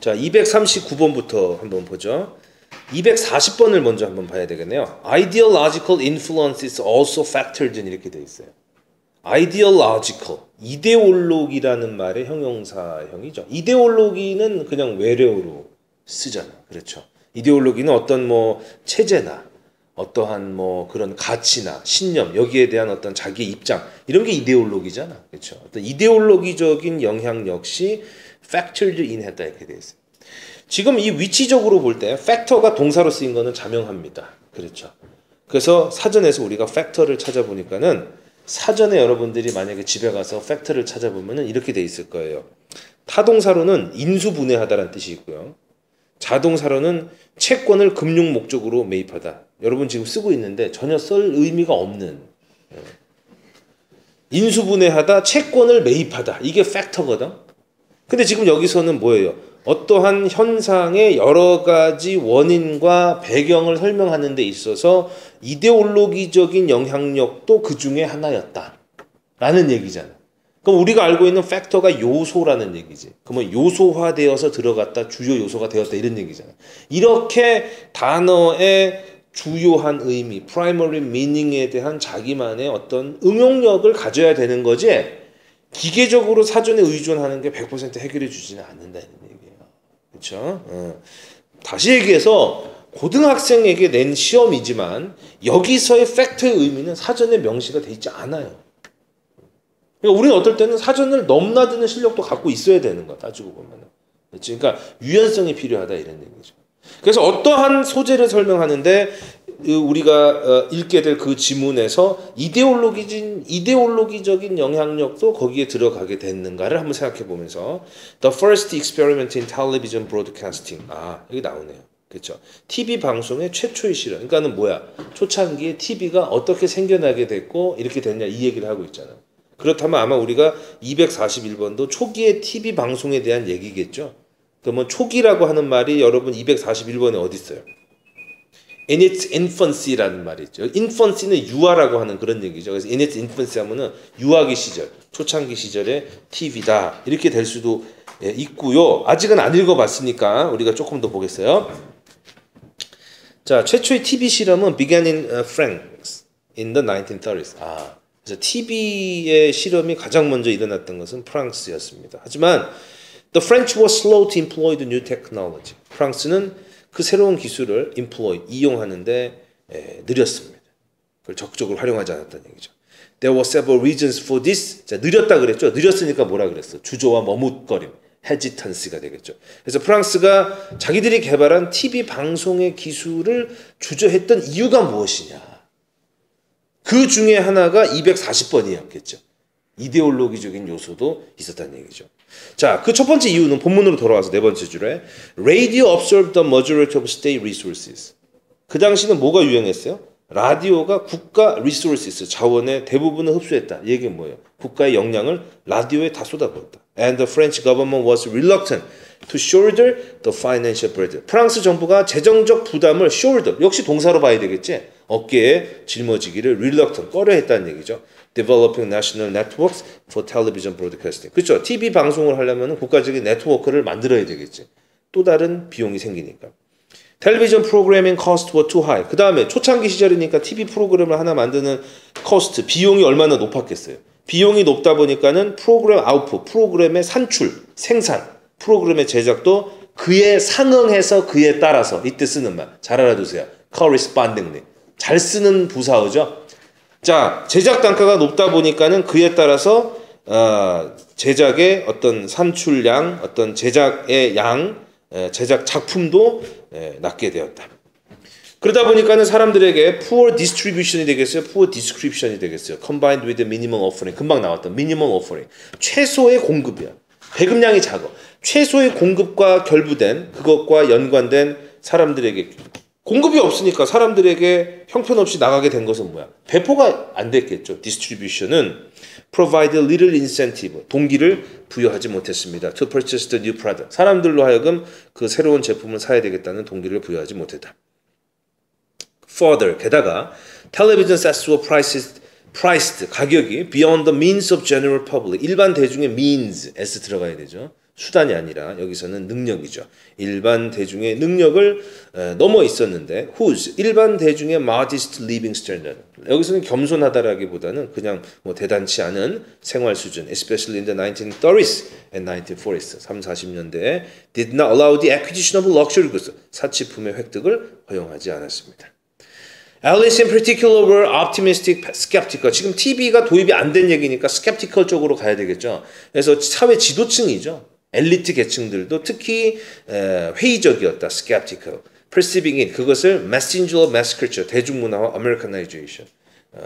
자, 239번부터 한번 보죠. 240번을 먼저 한번 봐야 되겠네요. Ideological influence is also factored in 이렇게 돼 있어요. Ideological, 이데올로기라는 말의 형용사형이죠. 이데올로기는 그냥 외래어로 쓰잖아. 그렇죠. 이데올로기는 어떤 뭐 체제나 어떠한 뭐 그런 가치나 신념 여기에 대한 어떤 자기의 입장 이런 게 이데올로기잖아. 그렇죠. 어떤 이데올로기적인 영향 역시 factored in 했다 이렇게 돼 있어요. 지금 이 위치적으로 볼때 팩터가 동사로 쓰인 거는 자명합니다. 그렇죠. 그래서 사전에서 우리가 팩터를 찾아보니까는 사전에 여러분들이 만약에 집에 가서 팩터를 찾아보면은 이렇게 돼 있을 거예요. 타동사로는 인수분해하다라는 뜻이 있고요. 자동사로는 채권을 금융 목적으로 매입하다. 여러분 지금 쓰고 있는데 전혀 쓸 의미가 없는 예. 인수분해하다, 채권을 매입하다. 이게 팩터거든. 근데 지금 여기서는 뭐예요? 어떠한 현상의 여러 가지 원인과 배경을 설명하는 데 있어서 이데올로기적인 영향력도 그 중에 하나였다. 라는 얘기잖아. 그럼 우리가 알고 있는 팩터가 요소라는 얘기지. 그러면 요소화되어서 들어갔다, 주요 요소가 되었다 이런 얘기잖아. 이렇게 단어의 주요한 의미, primary meaning에 대한 자기만의 어떤 응용력을 가져야 되는 거지. 기계적으로 사전에 의존하는 게 100% 해결해 주지는 않는다는 얘기예요. 그렇죠? 어. 다시 얘기해서 고등학생에게 낸 시험이지만 여기서의 팩트의 의미는 사전에 명시가 돼 있지 않아요. 그러니까 우리는 어떨 때는 사전을 넘나드는 실력도 갖고 있어야 되는 거야. 따지고 보면. 그렇지? 그러니까 유연성이 필요하다 이런 얘기죠. 그래서 어떠한 소재를 설명하는데 우리가 어, 읽게 될 그 지문에서 이데올로기진 이데올로기적인 영향력도 거기에 들어가게 됐는가를 한번 생각해 보면서 The first experiment in television broadcasting 아 여기 나오네요. 그렇죠. TV 방송의 최초의 실험. 그러니까는 뭐야? 초창기에 TV가 어떻게 생겨나게 됐고 이렇게 됐냐 이 얘기를 하고 있잖아. 그렇다면 아마 우리가 241번도 초기의 TV 방송에 대한 얘기겠죠. 그러면 초기라고 하는 말이 여러분 241번에 어디 있어요? In its infancy라는 말이 있죠. infancy는 유아라고 하는 그런 얘기죠. 그래서 in its infancy 하면은 유아기 시절, 초창기 시절의 TV다. 이렇게 될 수도 예, 있고요. 아직은 안 읽어봤으니까 우리가 조금 더 보겠어요. 자, 최초의 TV 실험은 began in France in the 1930s. 아, 그래서 TV의 실험이 가장 먼저 일어났던 것은 프랑스였습니다. 하지만 the French were slow to employ the new technology. 프랑스는 그 새로운 기술을 employ, 이용하는데 에, 느렸습니다. 그걸 적극적으로 활용하지 않았다는 얘기죠. There were several reasons for this. 자, 느렸다 그랬죠. 느렸으니까 뭐라 그랬어? 주저와 머뭇거림, hesitancy가 되겠죠. 그래서 프랑스가 자기들이 개발한 TV 방송의 기술을 주저했던 이유가 무엇이냐? 그 중에 하나가 240번이었겠죠. 이데올로기적인 요소도 있었다는 얘기죠. 자, 그 첫 번째 이유는 본문으로 돌아와서 네 번째 줄에 Radio absorbed the majority of state resources. 그 당시는 뭐가 유행했어요? 라디오가 국가 resources 자원의 대부분을 흡수했다. 이 얘기는 뭐예요? 국가의 역량을 라디오에 다 쏟아부었다. And the French government was reluctant to shoulder the financial burden. 프랑스 정부가 재정적 부담을 shoulder 역시 동사로 봐야 되겠지. 어깨에 짊어지기를 reluctant 꺼려했다는 얘기죠. Developing national networks for television broadcasting. 그렇죠. TV 방송을 하려면 국가적인 네트워크를 만들어야 되겠지. 또 다른 비용이 생기니까. 텔레비전 프로그래밍 cost were too high. 그 다음에 초창기 시절이니까 TV 프로그램을 하나 만드는 cost, 비용이 얼마나 높았겠어요. 비용이 높다 보니까는 프로그램 아웃풋, 프로그램의 산출, 생산, 프로그램의 제작도 그에 상응해서 그에 따라서 이때 쓰는 말 잘 알아두세요. correspondingly. 잘 쓰는 부사어죠. 자, 제작 단가가 높다 보니까는 그에 따라서 어, 제작의 어떤 산출량, 어떤 제작의 양, 에, 제작 작품도 에, 낮게 되었다. 그러다 보니까는 사람들에게 poor distribution이 되겠어요, poor description이 되겠어요. combined with minimum offering 금방 나왔던 minimum offering 최소의 공급이야. 배급량이 작아. 최소의 공급과 결부된 그것과 연관된 사람들에게 공급이 없으니까 사람들에게 형편없이 나가게 된 것은 뭐야? 배포가 안 됐겠죠. 디스트리뷰션은 provide little incentive, 동기를 부여하지 못했습니다. to purchase the new product. 사람들로 하여금 그 새로운 제품을 사야 되겠다는 동기를 부여하지 못했다. further, 게다가 television sets were priced, priced 가격이 beyond the means of general public. 일반 대중의 means, s 들어가야 되죠. 수단이 아니라 여기서는 능력이죠. 일반 대중의 능력을 넘어 있었는데 whose 일반 대중의 modest living standard 여기서는 겸손하다라기보다는 그냥 뭐 대단치 않은 생활 수준 especially in the 1930s and 1940s 3, 40년대에 did not allow the acquisition of luxury goods 사치품의 획득을 허용하지 않았습니다. Alice in particular were optimistic, skeptical. 지금 TV가 도입이 안 된 얘기니까 skeptical 쪽으로 가야 되겠죠. 그래서 사회 지도층이죠. 엘리트 계층들도 특히 회의적이었다. skeptical. perceiving it. 그것을 messenger of mass culture. 대중문화와 Americanization.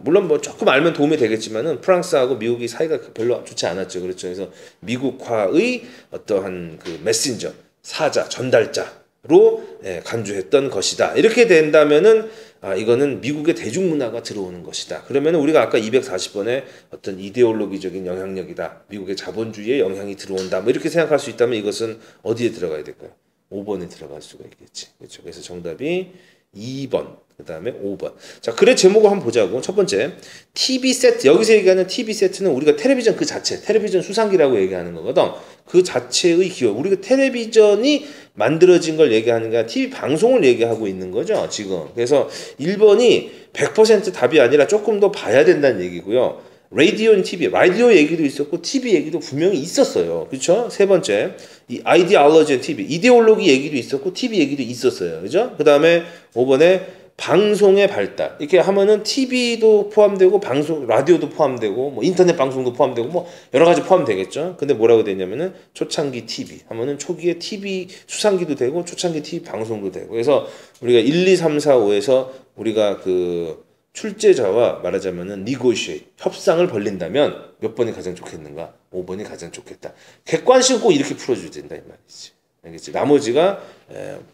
물론 뭐 조금 알면 도움이 되겠지만은 프랑스하고 미국이 사이가 별로 좋지 않았죠. 그렇죠. 그래서 미국화의 어떠한 그 메신저, 사자, 전달자로 간주했던 것이다. 이렇게 된다면은 아, 이거는 미국의 대중문화가 들어오는 것이다. 그러면 우리가 아까 240번에 어떤 이데올로기적인 영향력이다. 미국의 자본주의의 영향이 들어온다. 뭐 이렇게 생각할 수 있다면 이것은 어디에 들어가야 될까요? 5번에 들어갈 수가 있겠지. 그렇죠. 그래서 정답이 2번. 그 다음에 5번. 자, 글의 제목을 한번 보자고. 첫 번째, TV 세트. 여기서 얘기하는 TV 세트는 우리가 텔레비전 그 자체, 텔레비전 수상기라고 얘기하는 거거든. 그 자체의 기업. 우리가 텔레비전이 만들어진 걸 얘기하는 게 TV 방송을 얘기하고 있는 거죠, 지금. 그래서 1번이 100% 답이 아니라 조금 더 봐야 된다는 얘기고요. 라디오는 TV, 라디오 얘기도 있었고 TV 얘기도 분명히 있었어요. 그렇죠? 세 번째, 이 아이디올로지 TV, 이데올로기 얘기도 있었고 TV 얘기도 있었어요. 그죠? 그 다음에 5번에 방송의 발달 이렇게 하면은 TV도 포함되고 방송 라디오도 포함되고 뭐 인터넷 방송도 포함되고 뭐 여러 가지 포함되겠죠. 근데 뭐라고 되냐면은 초창기 TV 하면은 초기에 TV 수상기도 되고 초창기 TV 방송도 되고 그래서 우리가 1, 2, 3, 4, 5에서 우리가 그 출제자와 말하자면은 니고시에 협상을 벌린다면 몇 번이 가장 좋겠는가? 5번이 가장 좋겠다. 객관식은 꼭 이렇게 풀어줘야 된다 이 말이지. 알겠지? 나머지가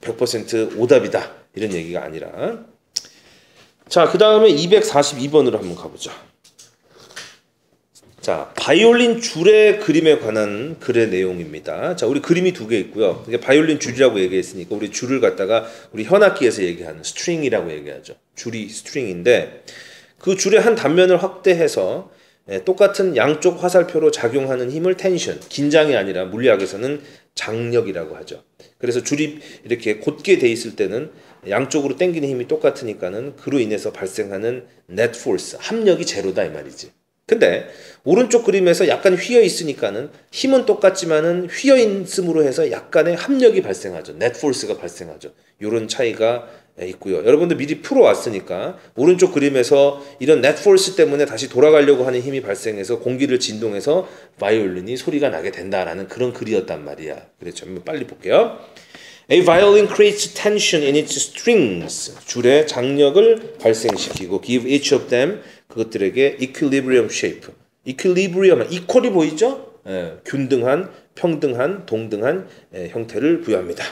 100% 오답이다 이런 얘기가 아니라 자, 그 다음에 242번으로 한번 가보자. 자, 바이올린 줄의 그림에 관한 글의 내용입니다. 자, 우리 그림이 두 개 있고요. 이게 바이올린 줄이라고 얘기했으니까 우리 줄을 갖다가 우리 현악기에서 얘기하는 string이라고 얘기하죠. 줄이 string인데 그 줄의 한 단면을 확대해서 예, 똑같은 양쪽 화살표로 작용하는 힘을 텐션, 긴장이 아니라 물리학에서는 장력이라고 하죠. 그래서 줄이 이렇게 곧게 돼 있을 때는 양쪽으로 당기는 힘이 똑같으니까는 그로 인해서 발생하는 net force 합력이 제로다 이 말이지. 근데 오른쪽 그림에서 약간 휘어 있으니까는 힘은 똑같지만은 휘어 있음으로 해서 약간의 합력이 발생하죠. net force가 발생하죠. 이런 차이가 있고요. 여러분들 미리 풀어 왔으니까 오른쪽 그림에서 이런 net force 때문에 다시 돌아가려고 하는 힘이 발생해서 공기를 진동해서 바이올린이 소리가 나게 된다라는 그런 글이었단 말이야. 그렇죠. 빨리 볼게요. A violin creates tension in its strings. 줄의 장력을 발생시키고 give each of them 그것들에게 equilibrium shape. equilibrium, equal이 보이죠? 예, 균등한, 평등한, 동등한 예, 형태를 부여합니다.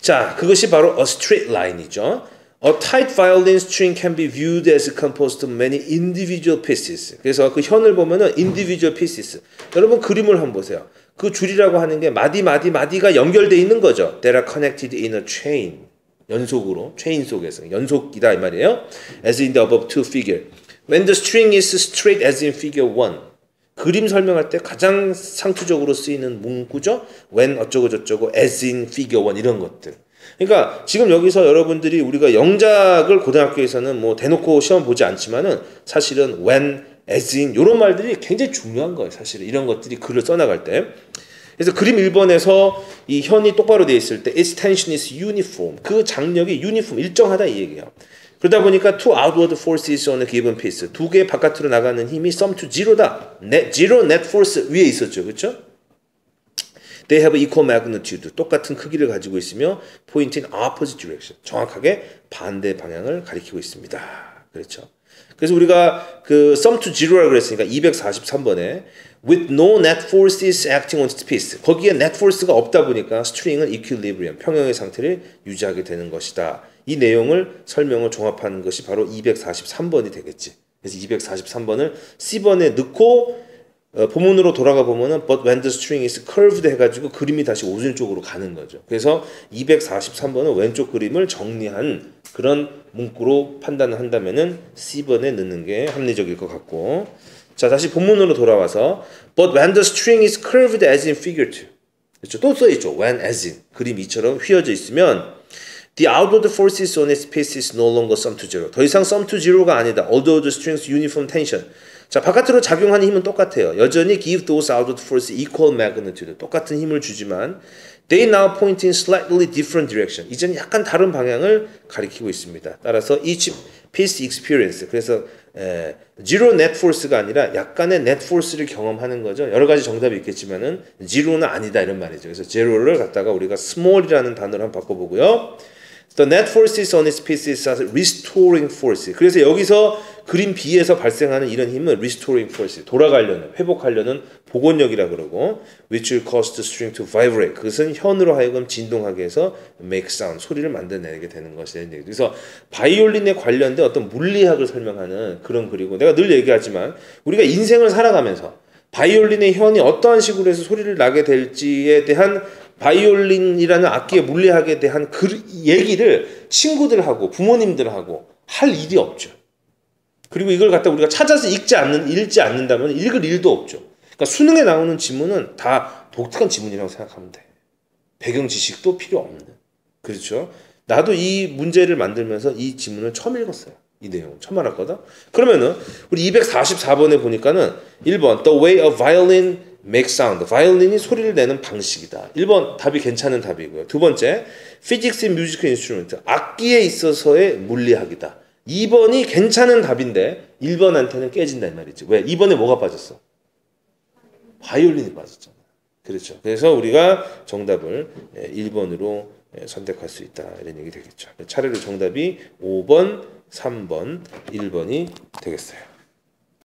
자, 그것이 바로 a straight line이죠. A tight violin string can be viewed as composed of many individual pieces. 그래서 그 현을 보면은 individual pieces. 여러분 그림을 한번 보세요. 그 줄이라고 하는 게 마디 마디 마디가 연결돼 있는 거죠. That are connected in a chain. 연속으로 체인 속에서 연속이다 이 말이에요. As in the above two figure. When the string is straight as in figure 1. 그림 설명할 때 가장 상투적으로 쓰이는 문구죠. When 어쩌고 저쩌고 as in figure 1 이런 것들. 그러니까 지금 여기서 여러분들이 우리가 영작을 고등학교에서는 뭐 대놓고 시험 보지 않지만은 사실은 when in 이런 말들이 굉장히 중요한 거예요. 사실은 이런 것들이 글을 써나갈 때. 그래서 그림 1번에서 이 현이 똑바로 되어 있을 때 its tension is uniform. 그 장력이 uniform 일정하다 이 얘기예요. 그러다 보니까 two outward forces on a given piece. 두 개 바깥으로 나가는 힘이 sum to zero다. net, zero net force 위에 있었죠. 그렇죠? They have equal magnitude. 똑같은 크기를 가지고 있으며 point in opposite direction. 정확하게 반대 방향을 가리키고 있습니다. 그렇죠? 그래서 우리가 그 sum to zero라고 그랬으니까 243번에 with no net forces acting on its piece 거기에 net force가 없다 보니까 스트링은 equilibrium 평형의 상태를 유지하게 되는 것이다. 이 내용을 설명을 종합하는 것이 바로 243번이 되겠지. 그래서 243번을 C번에 넣고 어, 본문으로 돌아가 보면은 but when the string is curved 해가지고 그림이 다시 오른쪽으로 가는 거죠. 그래서 243번은 왼쪽 그림을 정리한 그런 문구로 판단을 한다면은 C번에 넣는 게 합리적일 것 같고 자 다시 본문으로 돌아와서 but when the string is curved as in figure 2 그렇죠? 또 써있죠. when as in 그림 이처럼 휘어져 있으면 The outward forces on its piece is no longer sum to zero. 더 이상 sum to zero가 아니다. Although the strength uniform tension. 자 바깥으로 작용하는 힘은 똑같아요. 여전히 give those outward forces equal magnitude. 똑같은 힘을 주지만 they now point in slightly different direction. 이제는 약간 다른 방향을 가리키고 있습니다. 따라서 each piece experience. 그래서 에, zero net force가 아니라 약간의 net force를 경험하는 거죠. 여러 가지 정답이 있겠지만은 zero는 아니다 이런 말이죠. 그래서 zero를 갖다가 우리가 small이라는 단어로 한번 바꿔보고요. The net forces on its pieces are restoring force. 그래서 여기서 그림 B에서 발생하는 이런 힘은 restoring force, 돌아가려는, 회복하려는 복원력이라 그러고, which will cause the string to vibrate. 그것은 현으로 하여금 진동하게 해서 make sound, 소리를 만들어내게 되는 것이라는 얘기죠. 그래서 바이올린에 관련된 어떤 물리학을 설명하는 그런 글이고, 내가 늘 얘기하지만 우리가 인생을 살아가면서 바이올린의 현이 어떠한 식으로 해서 소리를 나게 될지에 대한 바이올린이라는 악기의 물리학에 대한 그 얘기를 친구들하고 부모님들하고 할 일이 없죠. 그리고 이걸 갖다 우리가 찾아서 읽지 않는 읽지 않는다면 읽을 일도 없죠. 그러니까 수능에 나오는 지문은 다 독특한 지문이라고 생각하면 돼. 배경 지식도 필요 없는. 그렇죠? 나도 이 문제를 만들면서 이 지문을 처음 읽었어요. 이 내용 처음 알았거든. 그러면은 우리 244번에 보니까는 1번 The way a violin make sound. 바이올린이 소리를 내는 방식이다. 1번 답이 괜찮은 답이고요. 두 번째, physics in musical instrument. 악기에 있어서의 물리학이다. 2번이 괜찮은 답인데 1번한테는 깨진다 이 말이지. 왜? 2번에 뭐가 빠졌어? 바이올린이 빠졌잖아. 그렇죠. 그래서 우리가 정답을 1번으로 선택할 수 있다. 이런 얘기 되겠죠. 차례로 정답이 5번, 3번, 1번이 되겠어요.